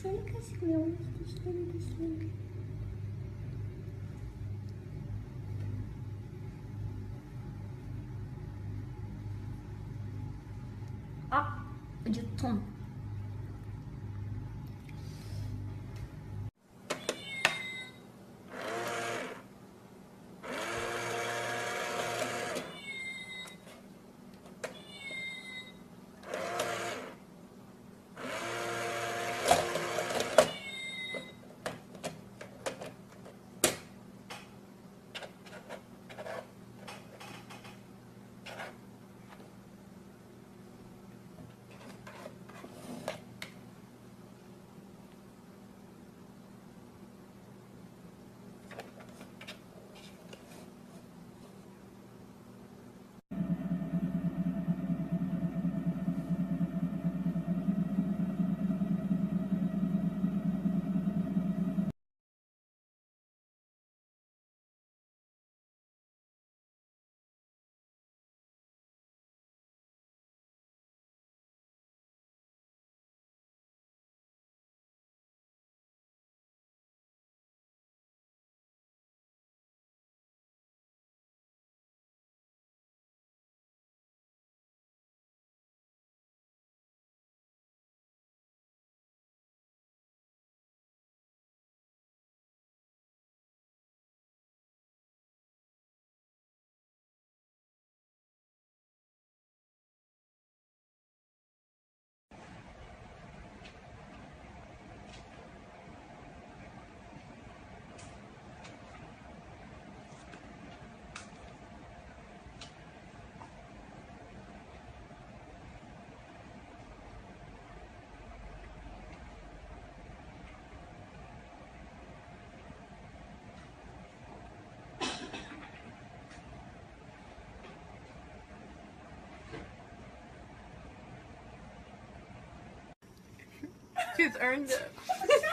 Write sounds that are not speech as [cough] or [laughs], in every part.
Кисленькая, кисленькая, кисленькая, кисленькая. А, где тон? She's earned it. [laughs]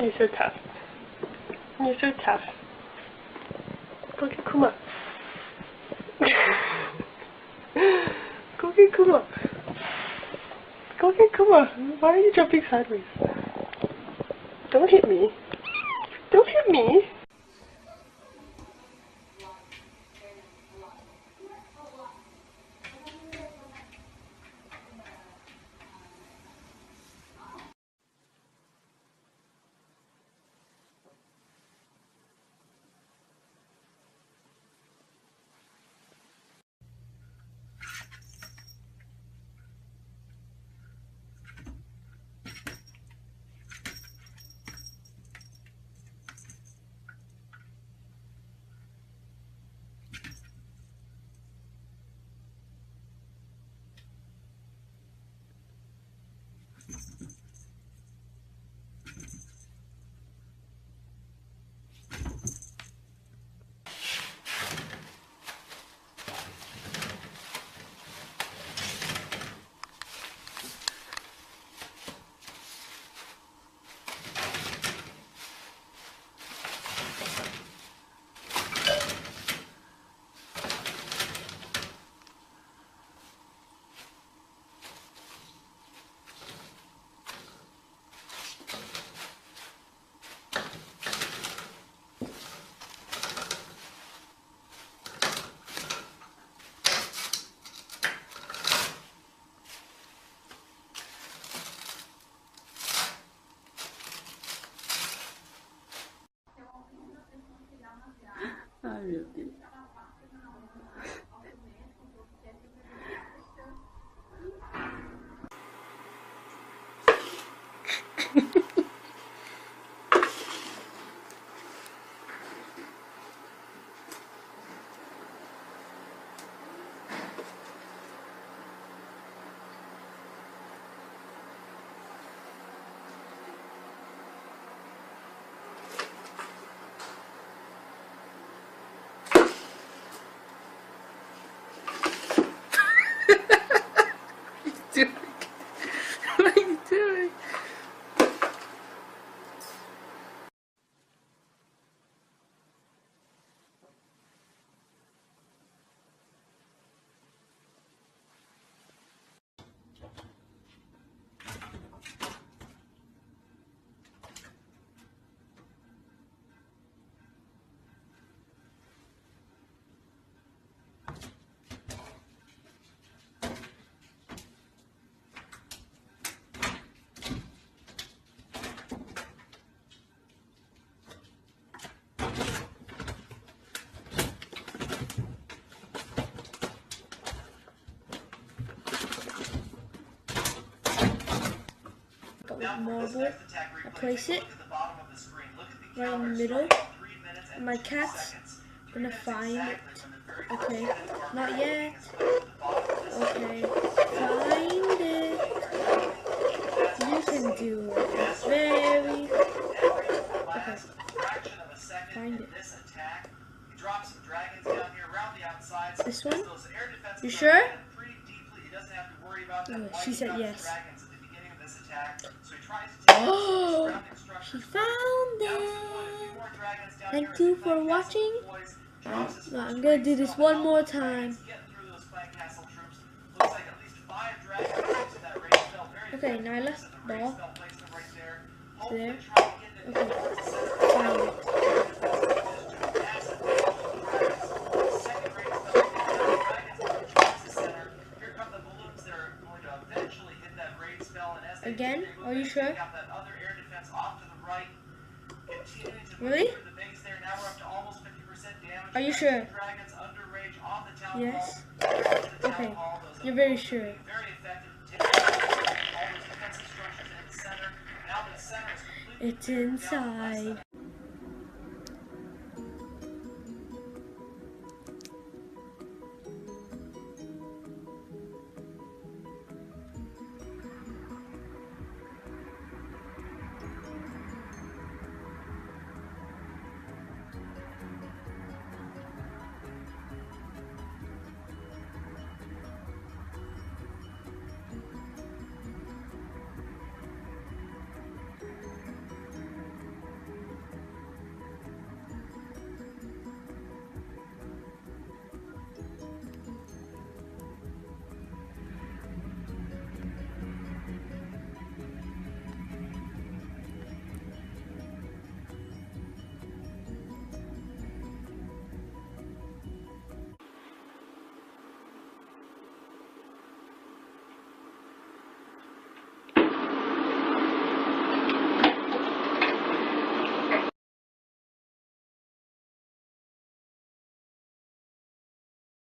You're so tough. You're so tough. Go get Kuma. [laughs] Go get Kuma. Go get Kuma. Why are you jumping sideways? Don't hit me. Don't hit me. Marble. I place it right in the middle. And my cat's gonna find it. Okay, not yet. Okay, find it. You can do it. Very. Okay, find it. This one? You sure? Yeah, oh, she said yes. [gasps] Oh, She found it. Thank you for watching. I'm gonna do this one more time. Okay, Nyla, ball. There. Okay, found it. Again? Are you sure? Really? Are you sure? Yes. Okay, you're very sure. Very effective to take all those defensive structures in the center. Now that the center is completely It's inside.